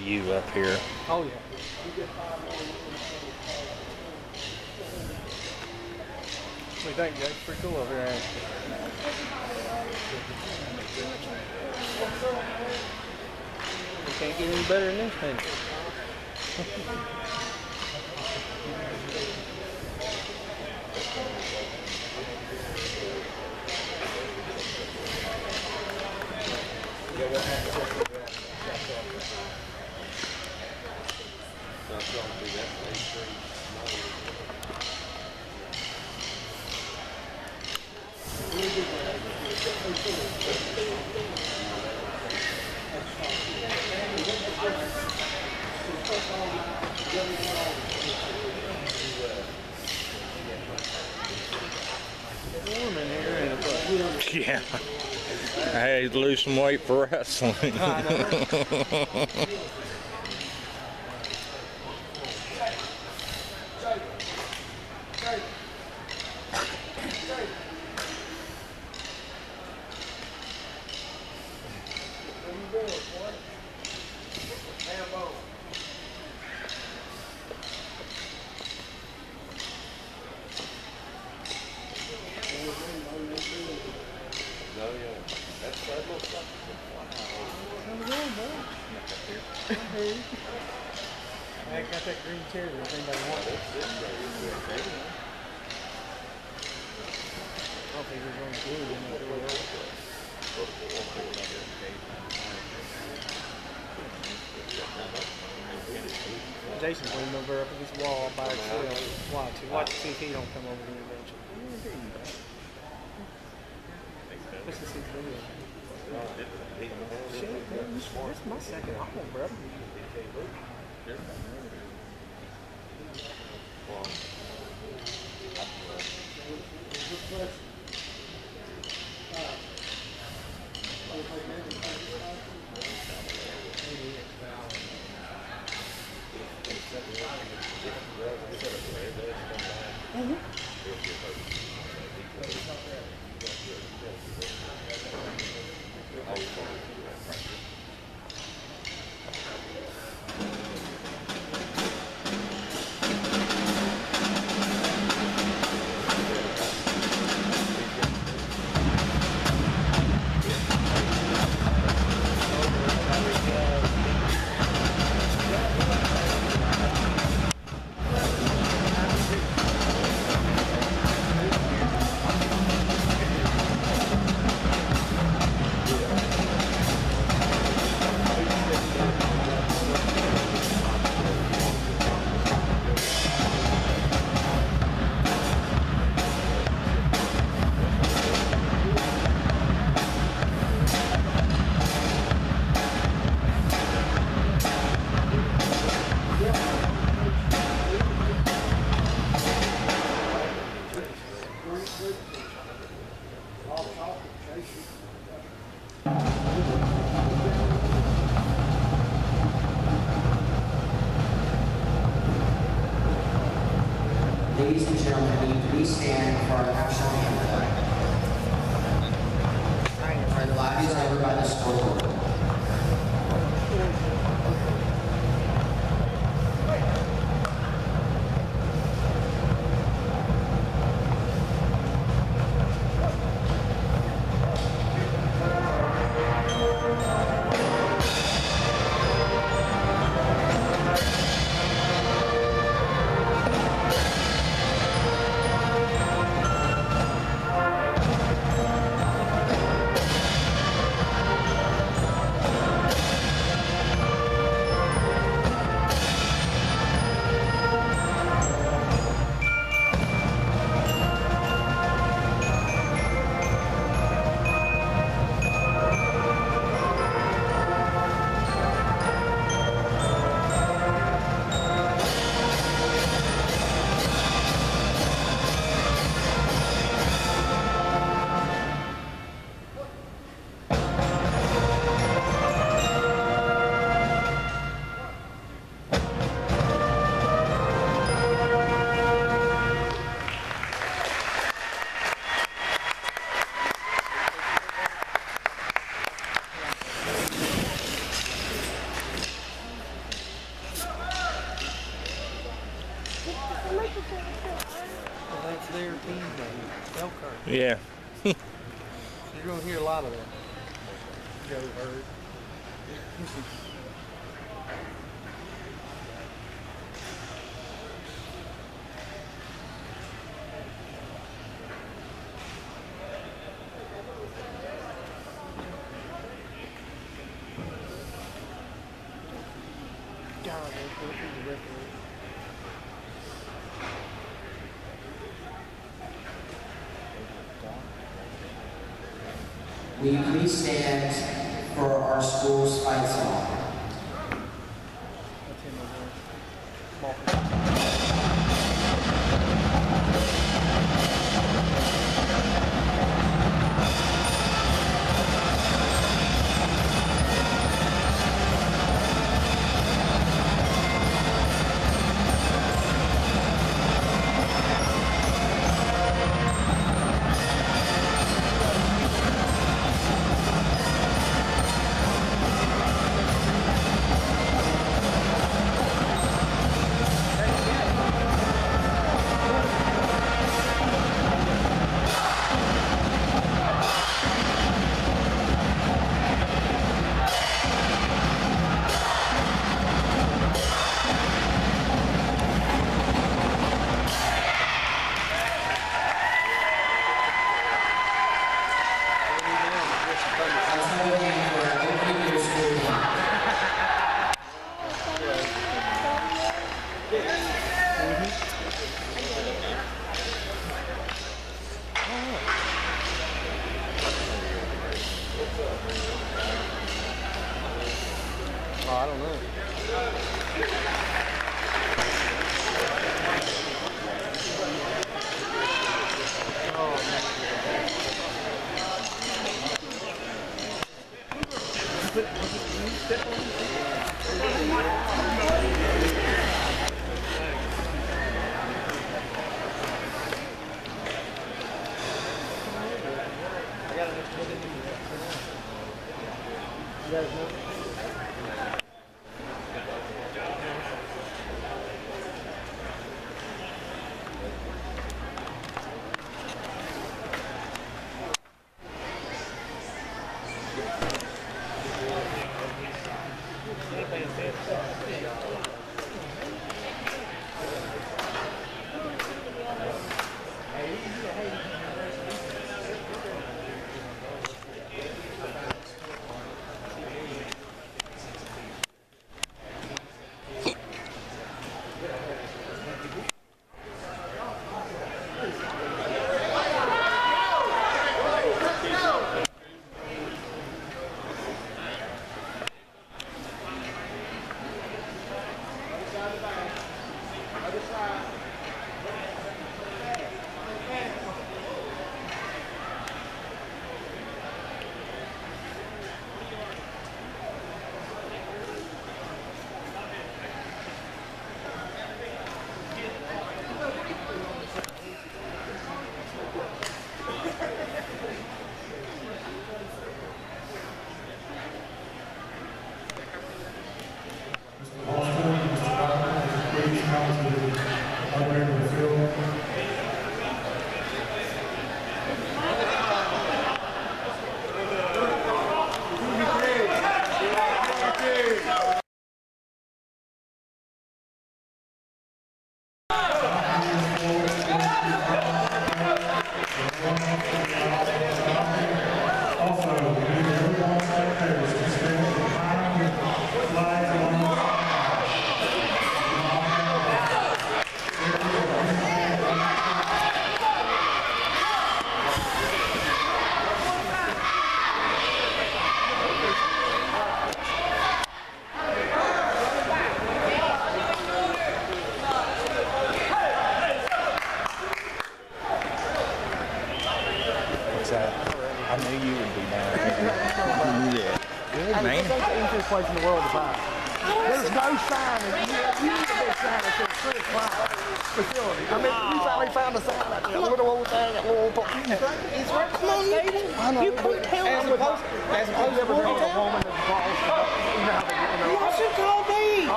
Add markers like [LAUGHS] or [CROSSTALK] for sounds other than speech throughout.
view up here. Oh, yeah. We think, Jake? It's pretty cool over here. You can't get any better than this, man. [LAUGHS] some weight for wrestling. Please stand for our school's fight song?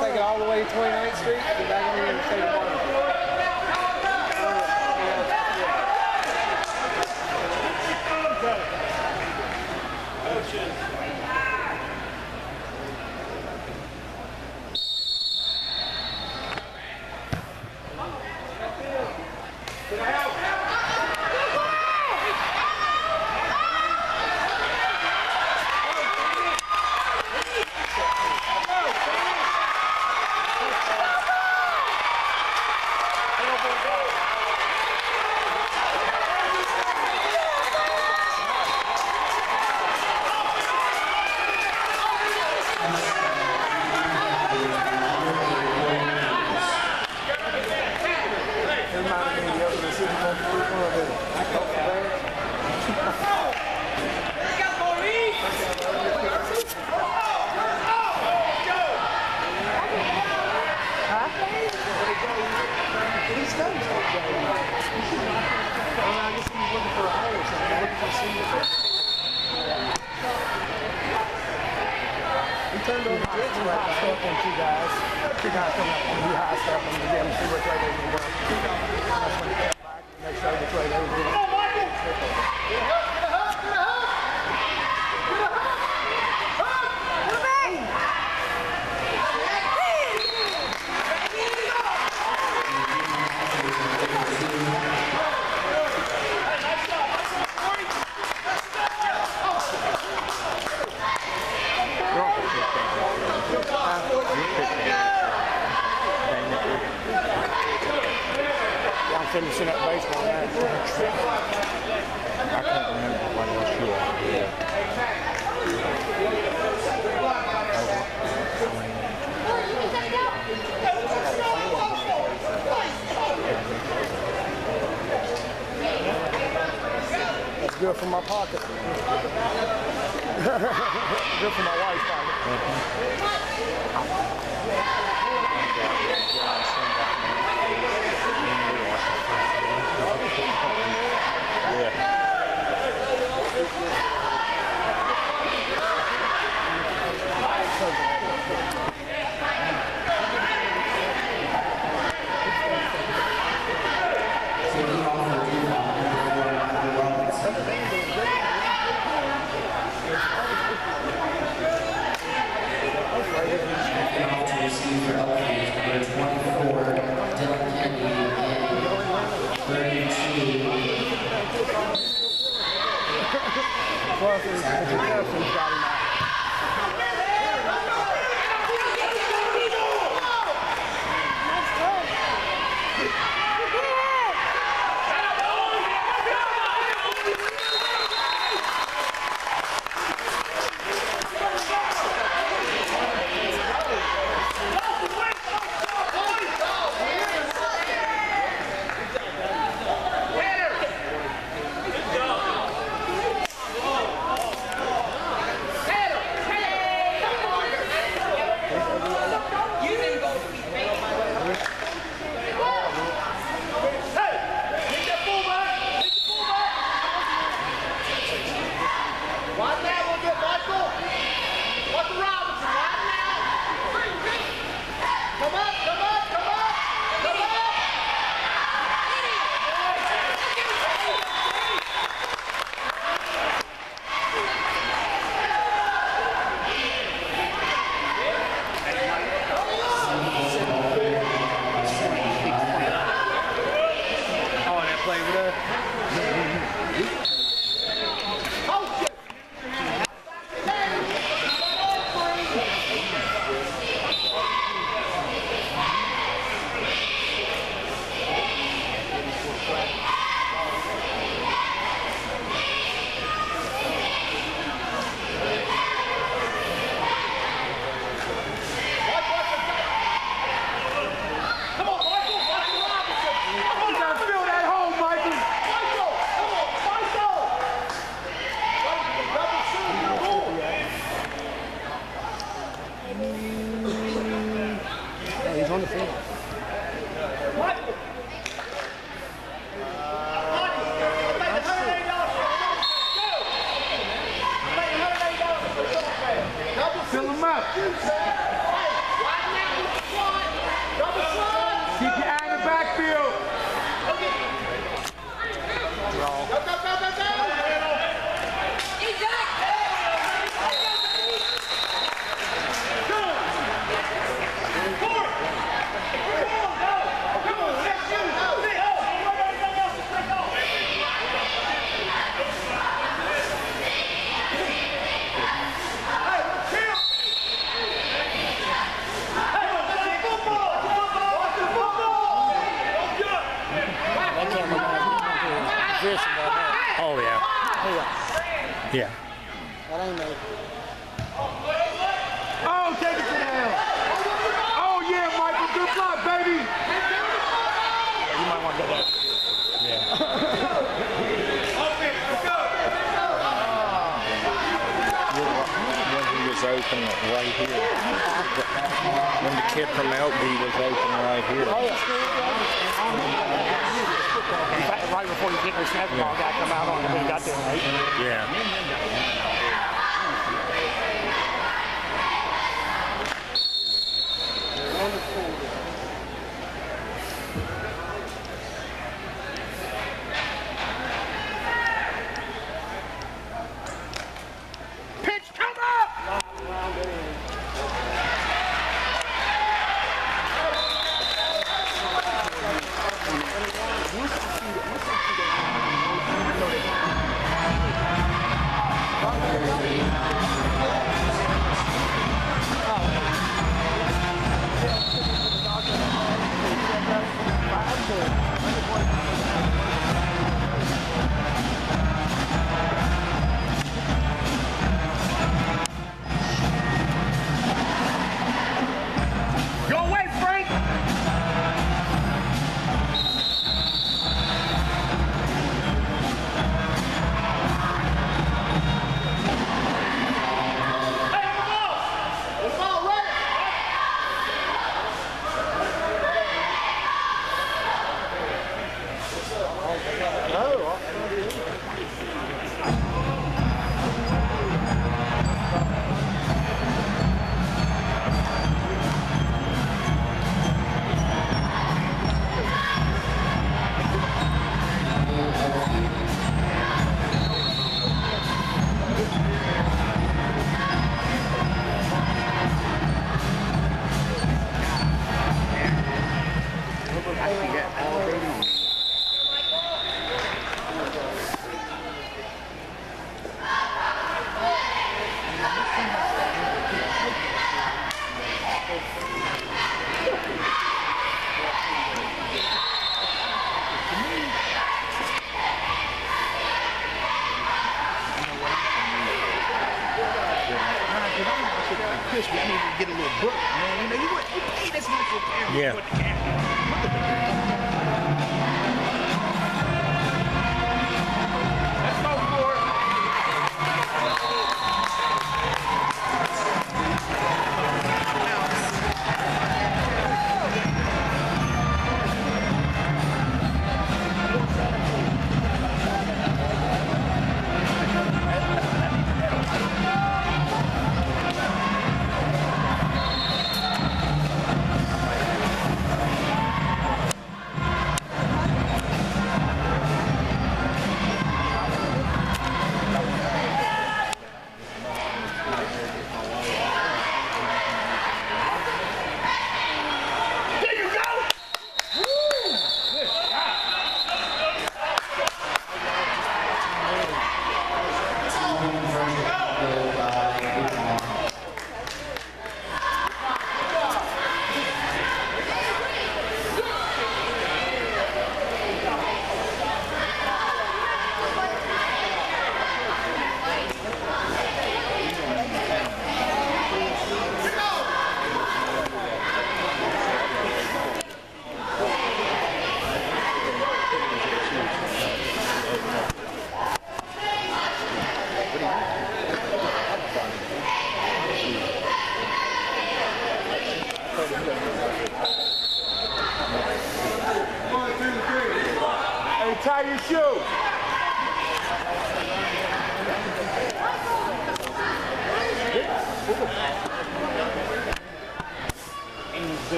Take it all the way to 29th Street,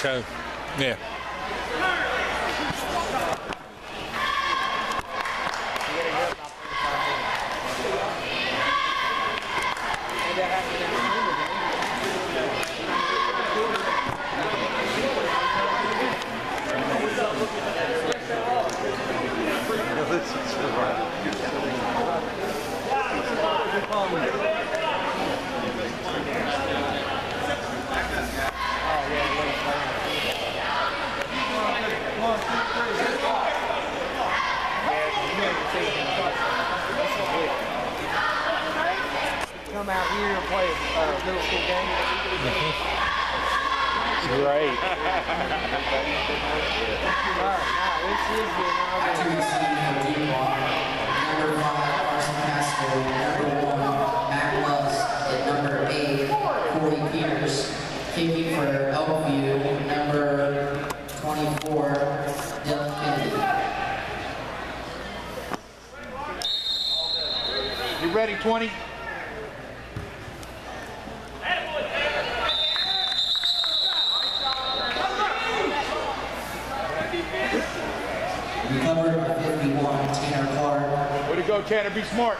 I think so. Yeah. Maybe that happened in the Remember game. Come out here and play a uh, middle school game. Great. All right, now this is the inaugural. Two receiving for DuPont. Number five, Carson Pascal. Number one, Matt Lust. And number eight, Corey Peters. Kicking for Elkview, number 24, Dylan Kennedy. You ready, 20? Recovered by 51, Tanner Clark. Way to go, Tanner. Be smart.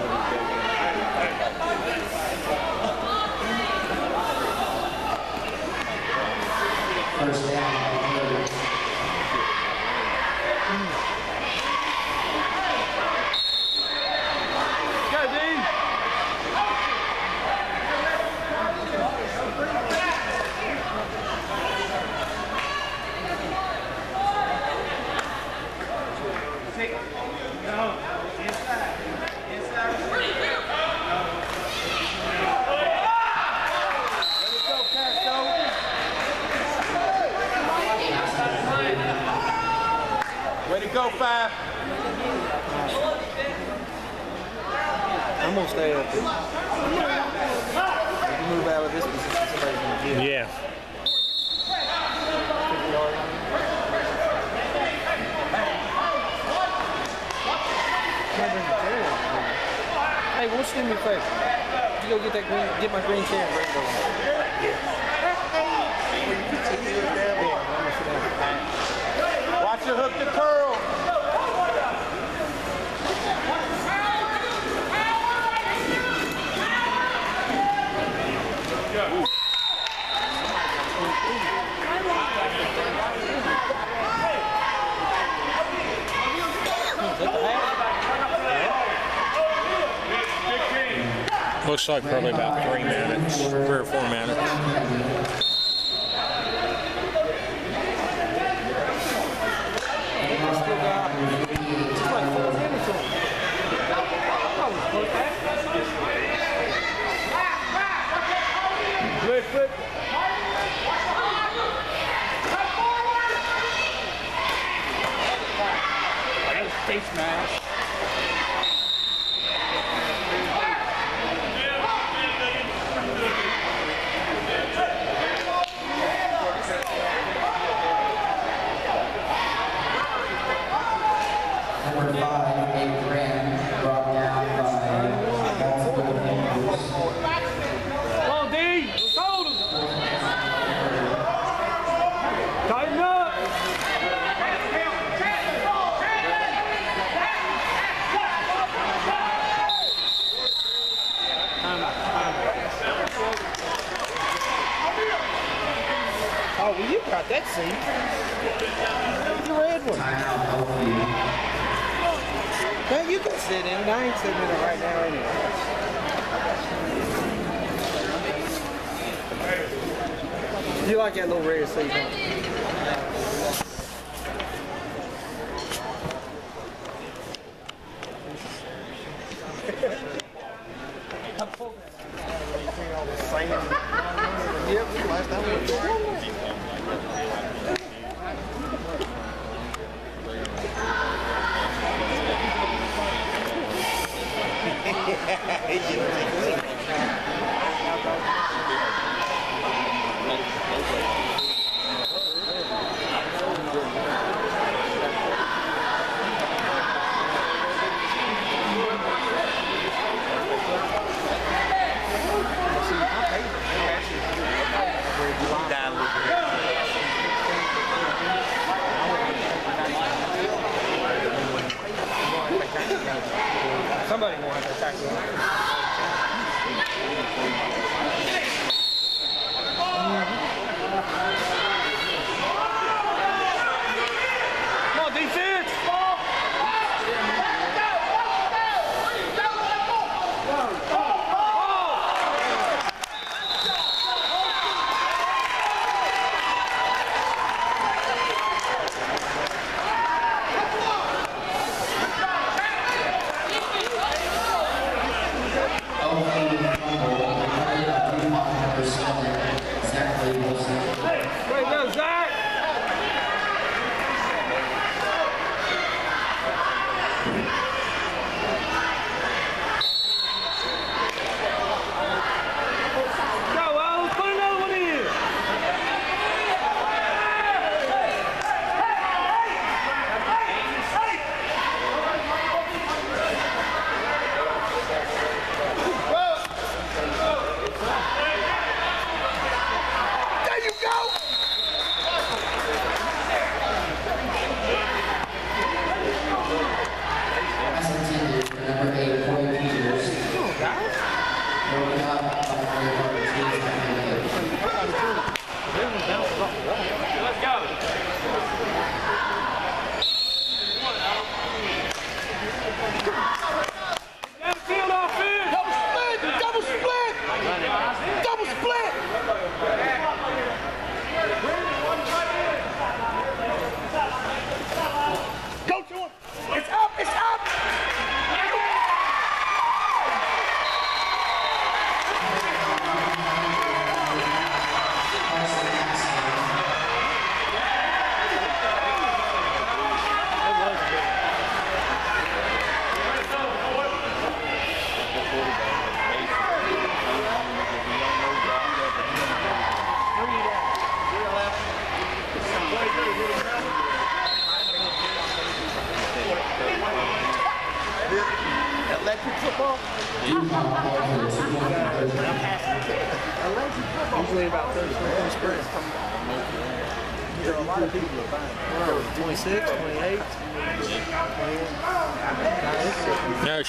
Thank you. probably about three minutes, three or four minutes. செய்தோம்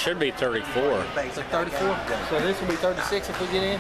should be 34. So 34? So this will be 36 if we get in?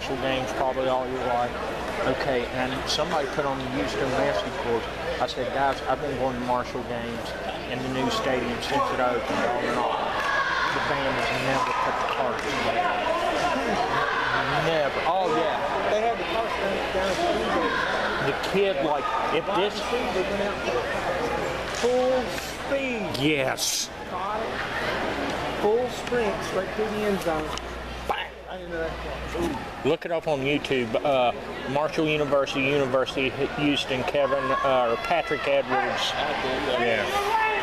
partial games probably all your life. Okay, and somebody put on the Houston message board. I said, guys, I've been going to Marshall games in the new stadium since it opened, on and on. The band has never put the cards down. Never. Oh, yeah. They had the cards down. The kid, like, if this... Full speed. Yes. Full sprint straight through the end zone. Look it up on YouTube. Uh, Marshall University, University of Houston, Kevin, uh, or Patrick Edwards. Yeah.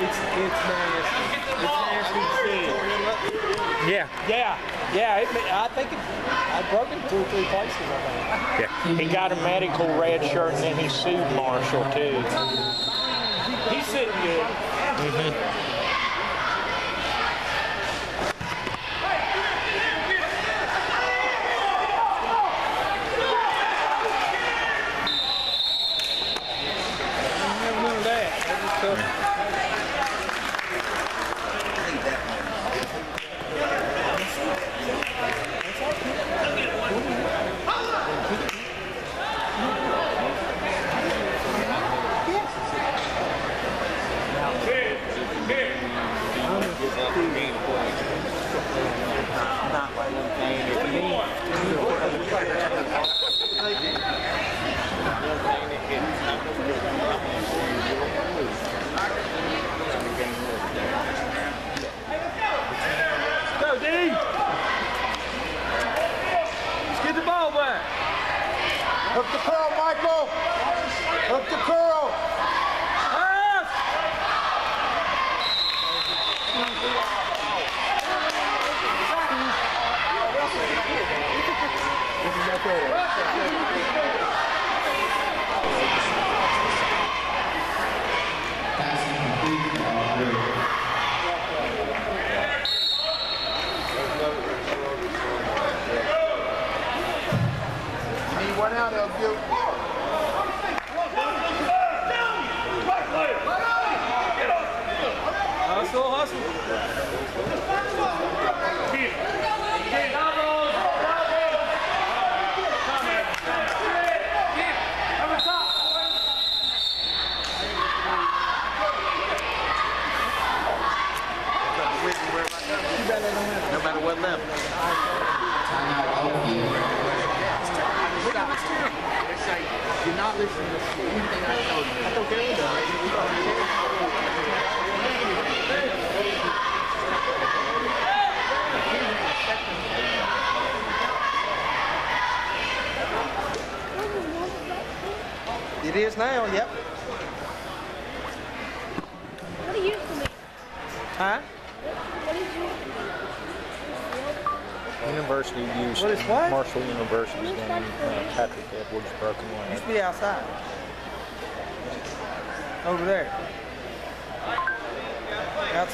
It's, it's nasty. It's nasty. Yeah. Yeah. Yeah, it, I think it, I broke it two or three places, I think. Yeah. He got a medical red shirt, and then he sued Marshall, too. He's sitting good. Mm -hmm.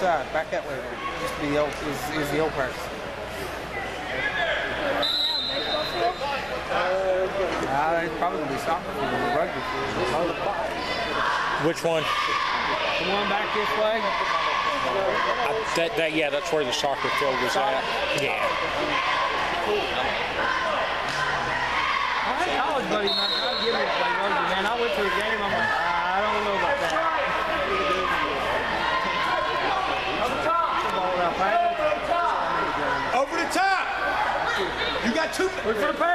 Outside, back that way. To be the old, is, is the old field? Uh, it's probably gonna be soccer field rugby field. Which one? The one back this way. I, that, that, yeah, that's where the soccer field was at. Yeah. I had college buddy man tried to get me to play rugby, man. I went to a game, I'm like, "Ah, I don't know about that. Ball out back. Over the top. You got two. Look for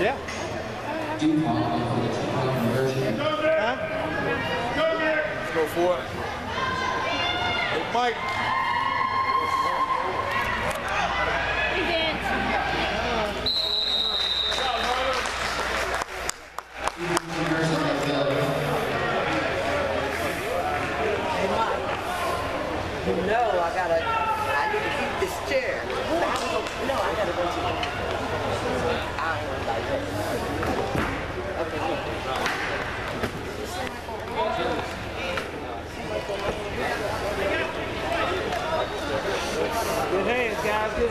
Yeah. Huh? Let's go for it. Hey, Mike.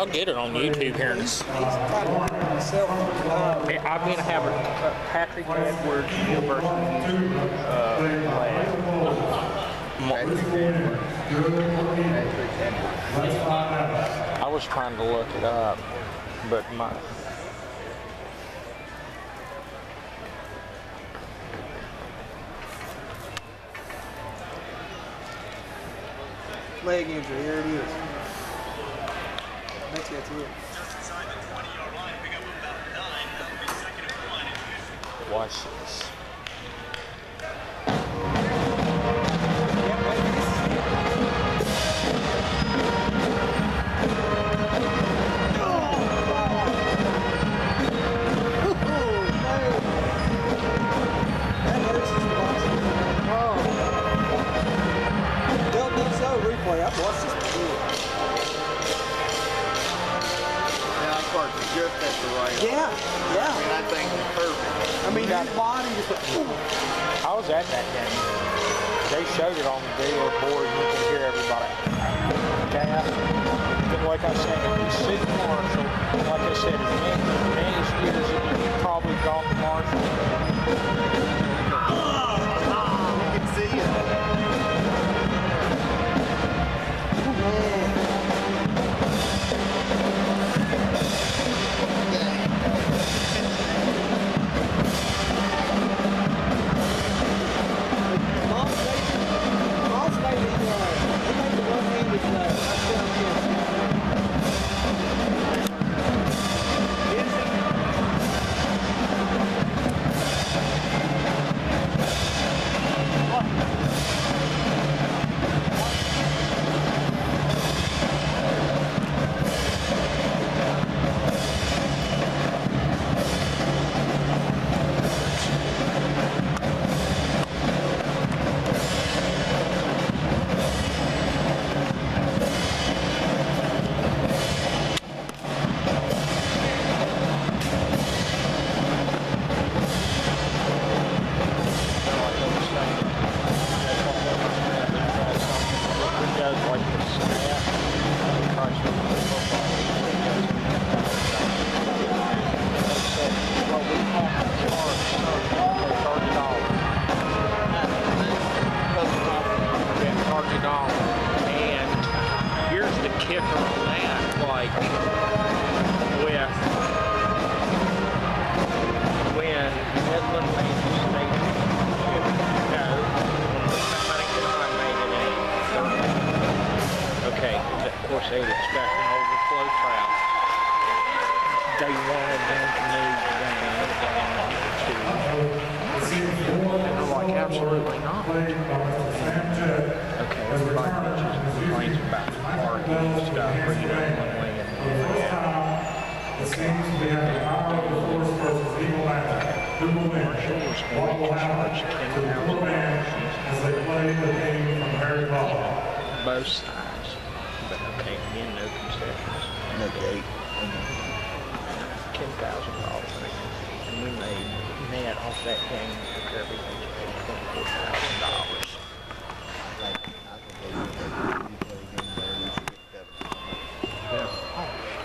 I'll get it on YouTube here. I'm going to have a, Patrick Edwards University uh, I was trying to look it up, but my leg injury. Here it is bet you that's it. Watch this.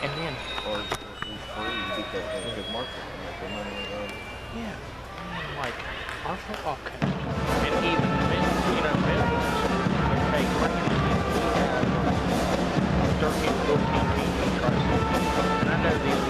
and then or, free because a market like. Yeah. Like Arthur. And you know business uh, to and I know these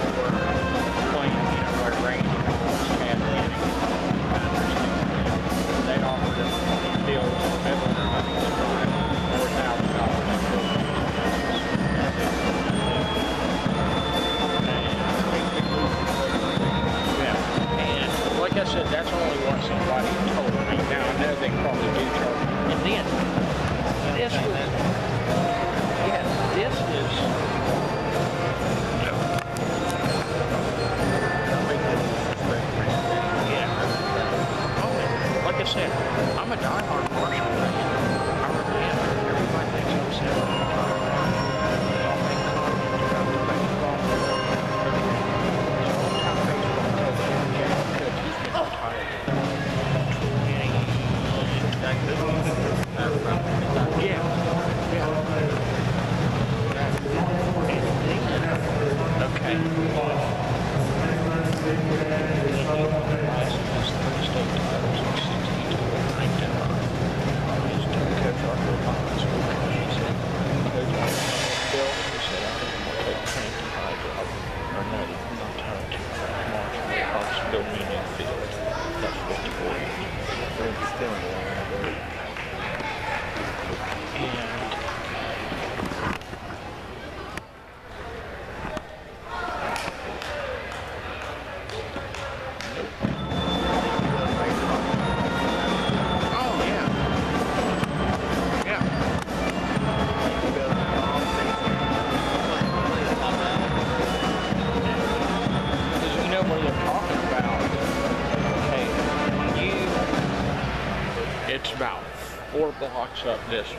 four blocks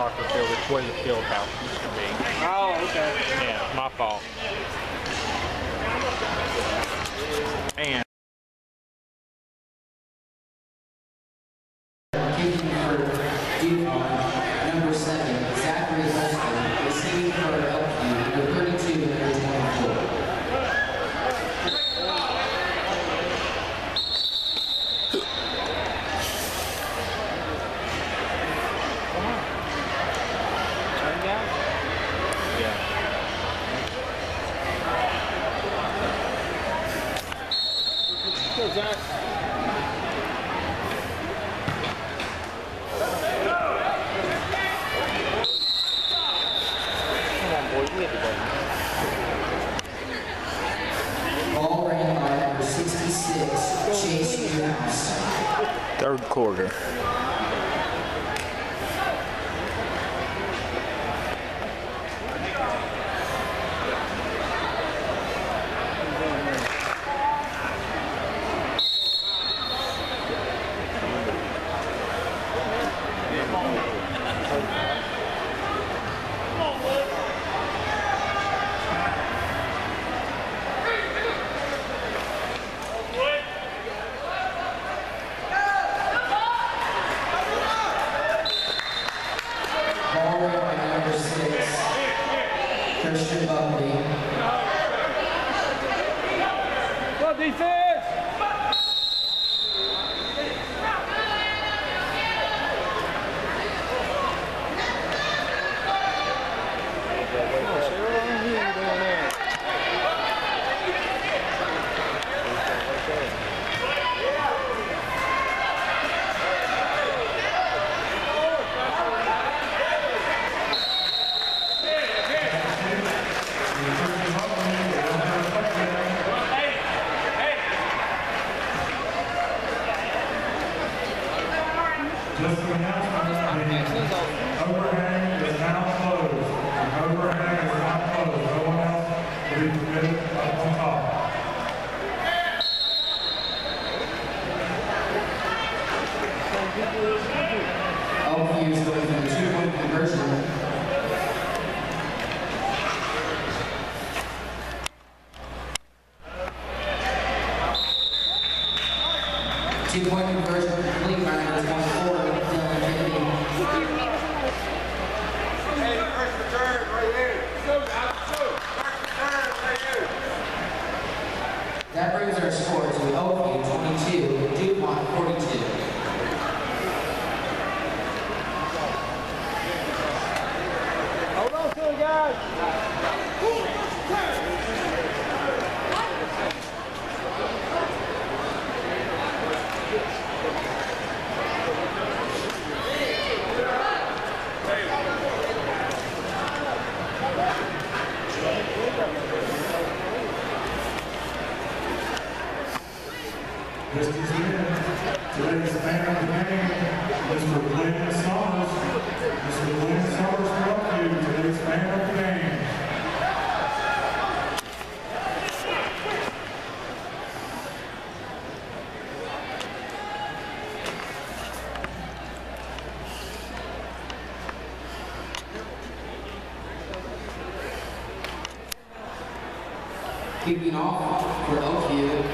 soccer field is where the field house Two-point conversion complete by number 24, Dylan Kennedy. That brings our score to Elkview 22, DuPont 42. Hold on to it, guys. This is it. Today's man of the game, Mr. Glenn Summers. Mr. Glenn Summers from you, today's man of the game. Kicking off for Elkview,